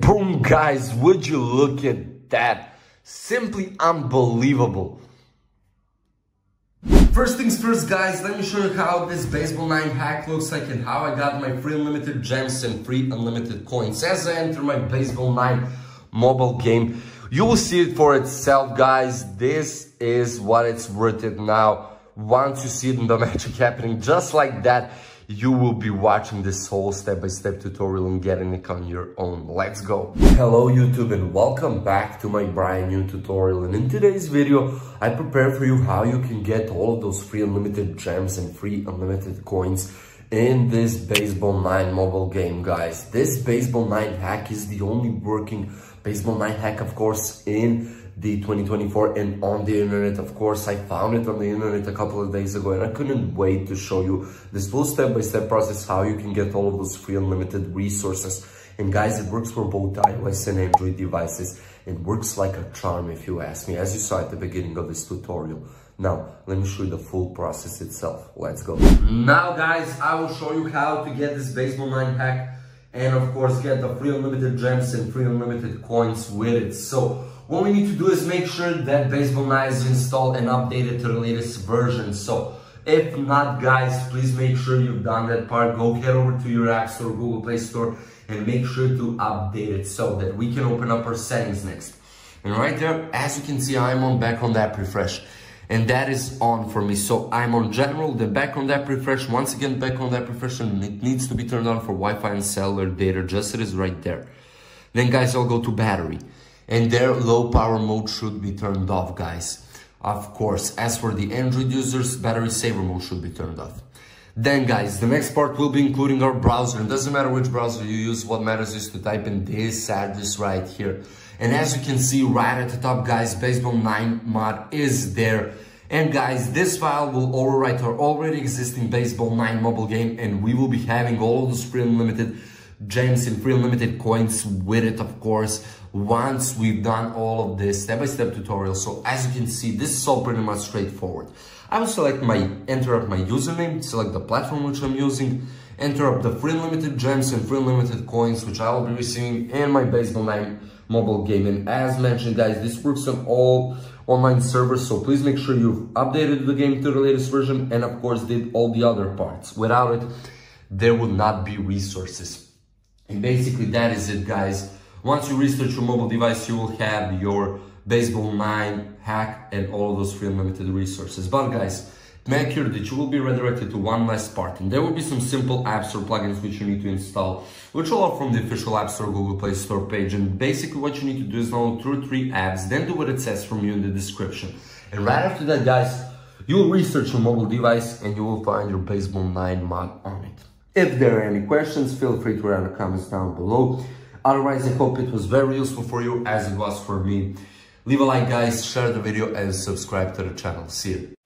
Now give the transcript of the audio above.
Boom, guys, would you look at that? Simply unbelievable. First things first, guys, let me show you how this Baseball 9 hack looks like and how I got my free unlimited gems and free unlimited coins. As I enter my Baseball 9 mobile game, you will see it for itself, guys. This is what it's worth it now. Once you see the magic happening just like that, you will be watching this whole step-by-step -step tutorial and getting it on your own. Let's go. Hello YouTube and welcome back to my brand new tutorial. And in today's video, I prepare for you how you can get all of those free unlimited gems and free unlimited coins in this Baseball 9 mobile game, guys. This Baseball 9 hack is the only working Baseball 9 hack, of course, in the 2024 and on the internet. Of course i found it on the internet a couple of days ago and i couldn't wait to show you this full step-by-step -step process how you can get all of those free unlimited resources. And guys it works for both ios and android devices. It works like a charm if you ask me as you saw at the beginning of this tutorial. Now let me show you the full process itself. Let's go. Now guys i will show you how to get this baseball 9 hack and of course get the free unlimited gems and free unlimited coins with it. So what we need to do is make sure that Baseball 9 is installed and updated to the latest version. So if not, guys, please make sure you've done that part. Go head over to your App Store, Google Play Store, and make sure to update it so that we can open up our settings next. And right there, as you can see, I'm on background app refresh. And that is on for me. So I'm on general, the on app refresh. Once again, background app refresh, and it needs to be turned on for Wi-Fi and cellular data, just it is right there. Then guys, I'll go to battery and their low power mode should be turned off guys. Of course as for the android users battery saver mode should be turned off. Then guys the next part will be including our browser. It doesn't matter which browser you use what matters is to type in this address right here. And as you can see right at the top guys baseball 9 mod is there. And guys, this file will overwrite our already existing Baseball 9 mobile game and we will be having all of those free unlimited gems and free unlimited coins with it, of course once we've done all of this step-by-step -step tutorial. So as you can see, this is all pretty much straightforward. I will select my, enter up my username, select the platform which I'm using, enter up the free unlimited gems and free unlimited coins which I will be receiving in my Baseball 9 mobile game. And as mentioned guys, this works on all online servers, so please make sure you've updated the game to the latest version and of course did all the other parts. Without it, there would not be resources. And basically that is it guys. Once you research your mobile device, you will have your Baseball 9 hack and all of those free unlimited resources. But guys, make sure that you will be redirected to one last part and there will be some simple apps or plugins which you need to install which all are from the official App Store Google Play Store page and basically what you need to do is download two or three apps then do what it says from you in the description and right after that guys you will research your mobile device and you will find your Baseball 9 mod on it. If there are any questions feel free to write the comments down below Otherwise, I hope it was very useful for you as it was for me. Leave a like guys, share the video and subscribe to the channel. See you.